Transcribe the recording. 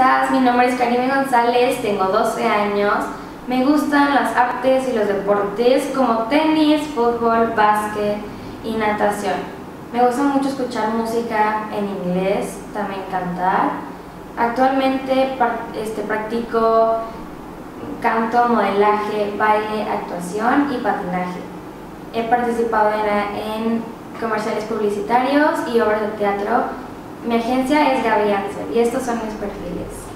estás? Mi nombre es Karime González, tengo 12 años. Me gustan las artes y los deportes como tenis, fútbol, básquet y natación. Me gusta mucho escuchar música en inglés, también cantar. Actualmente este, practico canto, modelaje, baile, actuación y patinaje. He participado en, en comerciales publicitarios y obras de teatro mi agencia es Gaby y estos son mis perfiles.